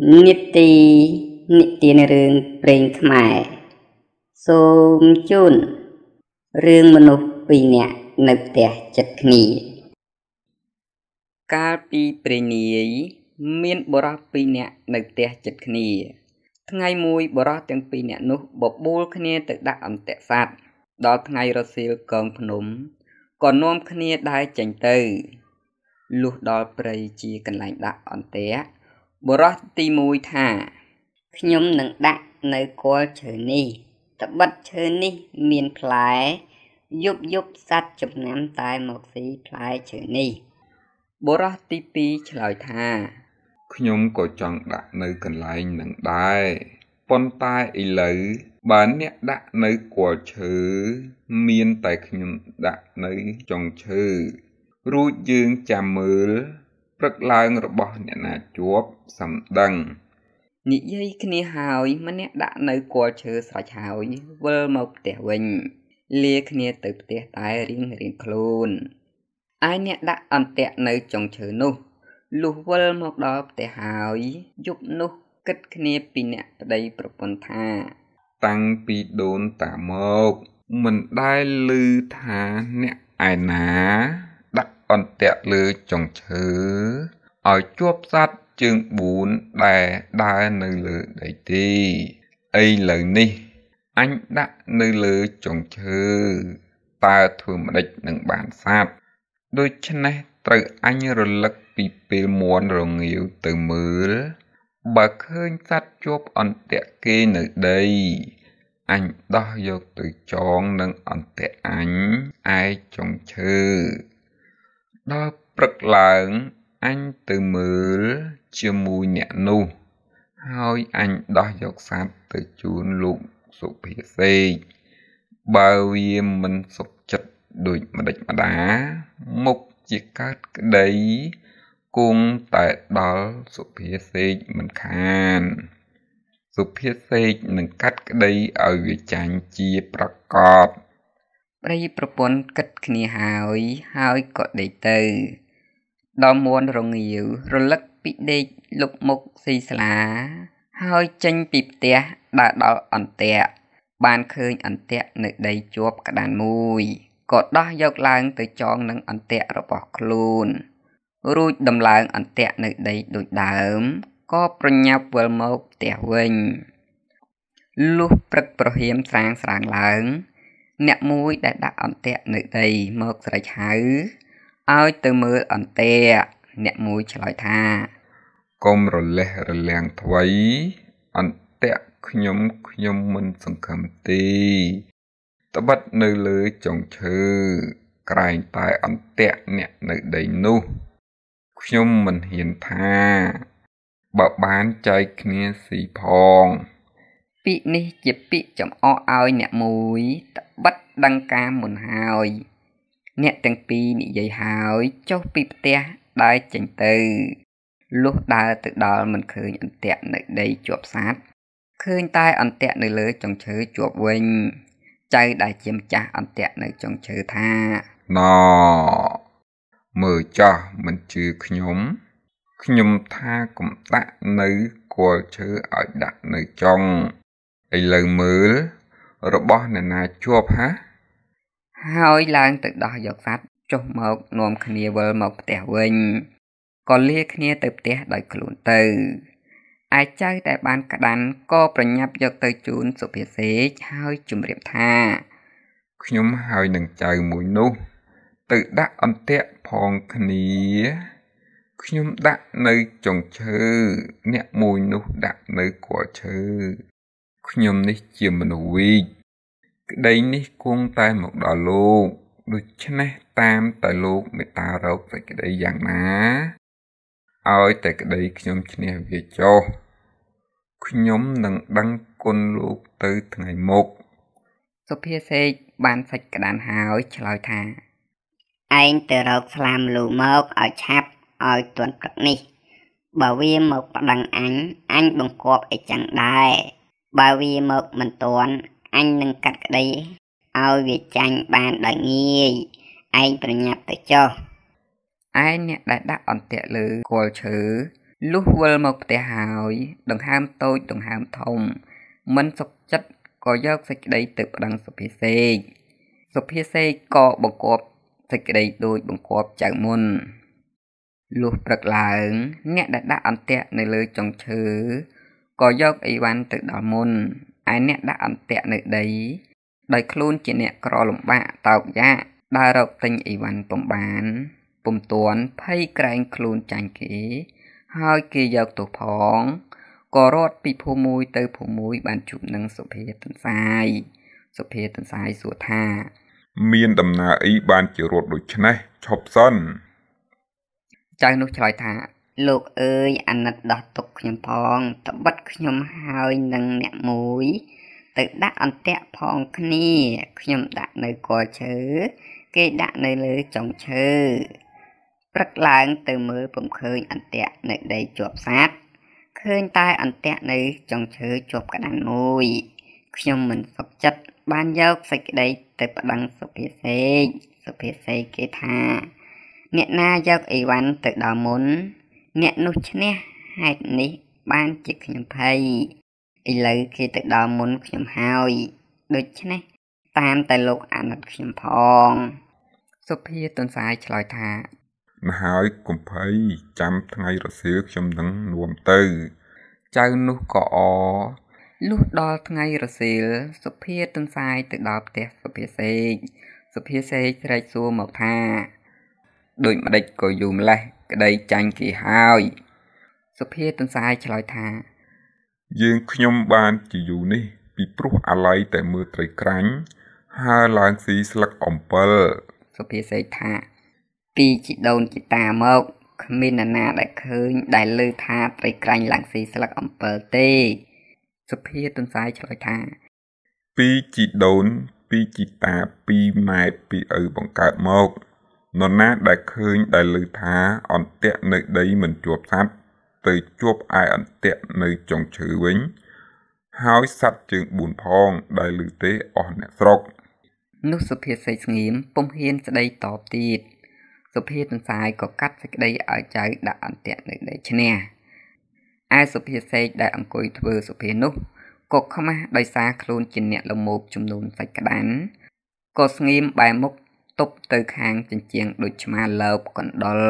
និតិនិទានរឿងព្រេងខ្មែរសូមជូនរឿងមនុស្សពីរនាក់នៅផ្ទះចិត្តគ្នា កាលពីព្រេងនាយមានបរិសពីរនាក់នៅផ្ទះចិត្តគ្នា ថ្ងៃមួយបរិសទាំងពីរនាក់នោះបបួលគ្នាទៅដាក់អន្ទាក់សัตว์ដល់ថ្ងៃរសៀលកងភ្នំក៏នាំគ្នាដើរចេញទៅលុះដល់ព្រៃជាកន្លែងដាក់អន្ទាក់ បុរសទី1ថាខ្ញុំនឹងដាក់នៅគល់ឈើនេះត្បិតឈើនេះមានផ្លែយប់យប់សัตว์ចំណាំតែមកស៊ីផ្លែឈើនេះបុរសទី2ឆ្លើយថាខ្ញុំក៏ចង់ដាក់នៅកន្លែងនឹងដែរប៉ុន្តែឥឡូវបើអ្នកដាក់នៅគល់ឈើមានតែខ្ញុំដាក់នៅចុងឈើរួចយើងចាំមើល ព្រឹកឡើងរបស់អ្នកណាជាប់សំដឹងនិយាយគ្នាហើយម្នាក់ដាក់នៅគល់ឈើស្រេចហើយវិលមកផ្ទះវិញលាគ្នាទៅផ្ទះតែរៀងរៀងខ្លួនឯអ្នកដាក់អន្ទាក់នៅចុងឈើនោះលុះវិលមកដល់ផ្ទះហើយយប់នោះគិតគ្នាពីអ្នកប្តីប្រពន្ធថា តាំងពីដូនតាមក មិនដែលឮថាអ្នកឯណាដាក់ អន្ទាក់លើចុងឈើឲ្យជាប់សัตว์ជើង4ដែលដើរនៅលើដីទេឥឡូវនេះអញដាក់នៅលើចុងឈើតើធ្វើម្ដេចនឹងបានសัตว์ដូច្នេះត្រូវអញរលឹកពីពេលមន់រងាវទៅមើលបើឃើញសត្វជាប់អន្ទាក់គេនៅដីអញដោះយកទៅចងនឹងអន្ទាក់អញឯចុងឈើ ដល់ព្រឹកឡើងអញទៅមើលជាមួយអ្នកនោះហើយអញដោះយកសត្វទៅជូនលោកសុភាសេកបើវាមិនសុខចិត្តដូចម្ដេចម្ដាមុខជាកើតក្តីគង់តែដល់សុភាសេកមិនខានសុភាសេកនឹងកាត់ក្តីឲ្យវាចាញ់ជាប្រកប ប្តីប្រពន្ធគិតគ្នាហើយហើយក៏ដេកទៅដល់មួនរងាវរលឹកពីដេកលុកមុខស៊ីស្លា ហើយចេញពីផ្ទះដើរដល់អន្ទាក់បានឃើញអន្ទាក់នៅដីជាប់ក្តានមួយក៏ដោះយកឡើងទៅចងនឹងអន្ទាក់របស់ខ្លួន រួចដំឡើងអន្ទាក់នៅដីដូចដើមក៏ប្រញាប់វិលមកផ្ទះវិញលុះព្រឹកប្រហៀមស្រាងស្រាងឡើង អ្នកមួយដែលដាក់អន្ទាក់នៅដីមកស្រែកហៅឲ្យទៅមើលអន្ទាក់អ្នកមួយឆ្លើយថាកុំរលេះរលាំងថ្វីអន្ទាក់ខ្ញុំខ្ញុំមិនសង្ឃឹមទេត្បិតនៅលើចុងឈើក្រែងតែអន្ទាក់អ្នកនៅដីនោះខ្ញុំមិនហ៊ានថាបើបានចែកគ្នាស៊ីផង ពាក្យនេះជាពាក្យចំអកឲ្យអ្នកមួយត្បិតដឹងការមុនហើយ អ្នកទាំងពីរនិយាយហើយចុះពីផ្ទះដើរចេញទៅលុះដើរទៅដល់មិនឃើញអន្ទាក់នៅដីជាប់សាតឃើញតែអន្ទាក់នៅលើចុងឈើជាប់វិញ ចៅដែលជាម្ចាស់អន្ទាក់នៅចុងឈើថាណមើលចាស់មិនជឿខ្ញុំខ្ញុំថាកុំដាក់នៅគល់ឈើឲ្យដាក់នៅចុង ឥឡូវមើល របស់អ្នកណាជាប់ហាហើយឡើងទៅដោះយកសัตว์ចុះមកនាំគ្នាវិលមកផ្ទះវិញក៏លាគ្នាទៅផ្ទះដោយខ្លួនទៅឯចៅដែលបានក្តាន់ក៏ប្រញាប់យកទៅជូនសុភាសេកហើយជម្រាបថាខ្ញុំហើយនឹងចៅមួយនោះ ទៅដាក់អន្ទាក់ផងគ្នាខ្ញុំដាក់នៅចុងឈើអ្នកមួយនោះដាក់នៅគល់ឈើ ខ្ញុំនេះជាមនុស្សវីកក្តីនេះគង់តែមកដល់លោកដូច្នេះតាមតែលោកមេត្តារកសេចក្តីយ៉ាងណាឲ្យតែក្តីខ្ញុំឈ្នះវាចុះខ្ញុំនឹងដឹងគុណលោកទៅថ្ងៃមុខសុភាសេកបានសាច់ក្តានហើយឆ្លើយថាឯងទៅរកស្លាមលូមកឲ្យឆាប់ឲ្យទាន់ព្រឹកនេះ បើវាមកប្តឹងអញអញបង្គាប់អីចឹងដែរ បើវាមកមិនទាន់អញនឹងកាត់ក្តីឲ្យវាចាញ់បានដោយងាយឯងប្រញាប់ទៅចុះឯអ្នកដែលដាក់អន្ទាក់លើគល់ឈើលុះវិលមកផ្ទះហើយដង្ហើមតូចដង្ហើមធំ មិនសុខចិត្តក៏យកសេចក្តីទៅប្តឹងសុភាសេកសុភាសេកក៏បង្គាប់សេចក្តីដូចបង្គាប់ចៅមុនលុះព្រឹកឡើង អ្នកដែលដាក់អន្ទាក់នៅលើចុងឈើ ក៏យកអីវ៉ាន់ទៅដល់មុនឯអ្នកដាក់អន្ទាក់នៅដីដោយខ្លួនជាអ្នកក្រលំបាកតោកយ៉ាកដើររកទិញអីវ៉ាន់ពំបានពុំទាន់ភ័យក្រែងខ្លួនចាញ់គេ ហើយគេយកទៅផងក៏រត់ពីភូមិមួយទៅភូមិមួយបានជួបនឹងសុភាទន្សាយសុភាទន្សាយសួរថា មានដំណើរអីបានជារត់ដូច្នេះឈប់សិនចៅនោះឆ្លើយថា លោកអើយអាណិតដោះទុកខ្ញុំផងត្បិតខ្ញុំហើយនឹងអ្នកមួយ ទៅដាក់អន្ទាក់ផងគ្នាខ្ញុំដាក់នៅកឈើគេដាក់នៅលើចុងឈើព្រឹកឡើងទៅមើលពំឃើញអន្ទាក់នៅដីជាប់សាតឃើញតែអន្ទាក់នៅចុងឈើជាប់កណ្ដាលមួយខ្ញុំមិនសុខចិត្តបានយកសេចក្តីទៅប្តឹងសុភាសេកសុភាសេកគេថា អ្នកណាយកអីវ៉ាន់ទៅដល់មុន អ្នកនោះឈ្នះហេតុនេះបានជាខ្ញុំភ័យឥឡូវគេទៅដល់មុនខ្ញុំហើយដូច្នេះតាមតែលោកអាណិតខ្ញុំផងសុភាទន្សាយឆ្លើយថាណាហើយកុំភ័យចាំថ្ងៃរសៀលខ្ញុំនឹងនួមទៅ ចៅនោះក៏អលុះដល់ថ្ងៃរសៀលសុភាទន្សាយទៅដល់ផ្ទះសុភាសេកសុភាសេកស្រែកសួរមកថា ដូចម្ដេចក៏យូរម្លេះក្តីចាញ់គេហើយសុភាទន្សាយឆ្លើយថា យើងខ្ញុំបានជាយូរនេះ ពីព្រោះអាល័យតែមើលត្រីក្រាញ់ហើរឡើងស៊ីស្លឹកអំពិលសុភាសេកថាពីជីដូនជីតាមកគ្មាននរណាដែលឃើញដែលលើថាត្រីក្រាញ់ឡើងស៊ីស្លឹកអំពិលទេសុភាទន្សាយឆ្លើយថា ពីជីដូនពីជីតាពីម៉ែពីឪបង្កើតមក នរណាដែលឃើញដែលឮថាអន្ទាក់នៅដីមិនជាប់សត្វទៅជាប់ឯអន្ទាក់នៅចុងឈើវិញ ហើយសត្វជើង4ផងដែលឮទេអស់អ្នកស្រុកនោះសុភាសិតស្ងៀមពុំហ៊ានស្ដីតបទៀតសុភាទន្សាយក៏កាត់សេចក្តីឲ្យចៅដាក់អន្ទាក់នៅដីឈ្នះឯសុភាសេកដែលអង្គុយធ្វើសុភានោះក៏ខ្មាស់ដោយសារខ្លួនជាអ្នកលមោបចំនួនសាច់ក្តានក៏ស្ងៀមបែរមុខ ទប់ទៅខាងជញ្ជាំងដូចឆ្មាលើបកណ្ដុល